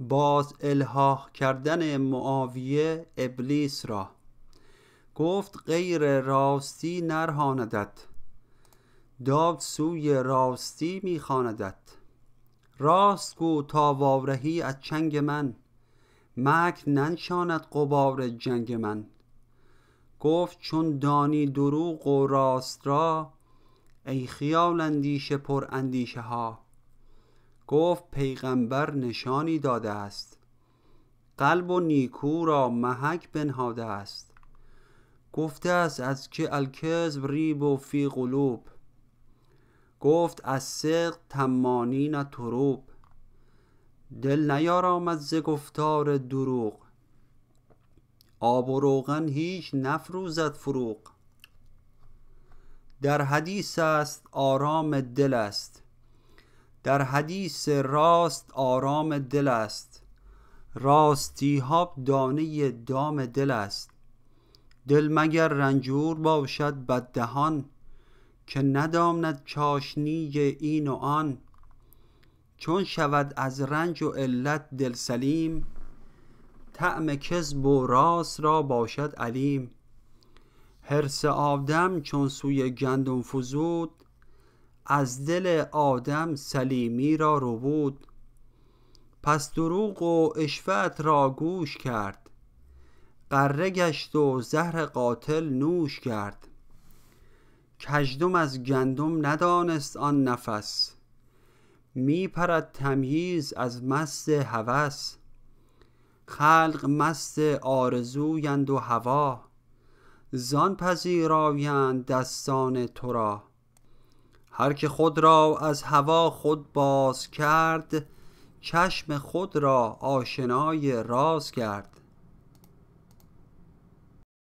باز الحاح کردن معاویه ابلیس را. گفت غیر راستی نرهاندت. داد سوی راستی میخواندت. راست گو تا وارهی از چنگ من. مکر ننشاند غبار جنگ من. گفت چون دانی دروغ و راست را ای خیال اندیشه پر اندیشه ها گفت پیغمبر نشانی داده است. قلب و نیکو را محک بنهاده است. گفته است از که الکذب ریب و فی قلوب. گفت از صدق تمانی تروب دل نیارامد ز گفتار دروغ. آب و روغن هیچ نفروزد فروغ. در حدیث است آرام دل است. در حدیث راست آرام دل است. راستی ها دانه دام دل است. دل مگر رنجور باشد بد دهان که نداند چاشنی این و آن. چون شود از رنج و علت دل سلیم طعم کذب و راست را باشد علیم. حرص آدم چون سوی گندم فزود از دل آدم سلیمی را ربود پس دروغ و اشفعت را گوش کرد. غره گشت و زهر قاتل نوش کرد. کژدم از گندم ندانست آن نفس. می پرد تمییز از مست هوس. خلق مست آرزویند و هوا. زان پذیرایند دستان تو را. هر که خود را از هوا خود باز کرد چشم خود را آشنای راز کرد.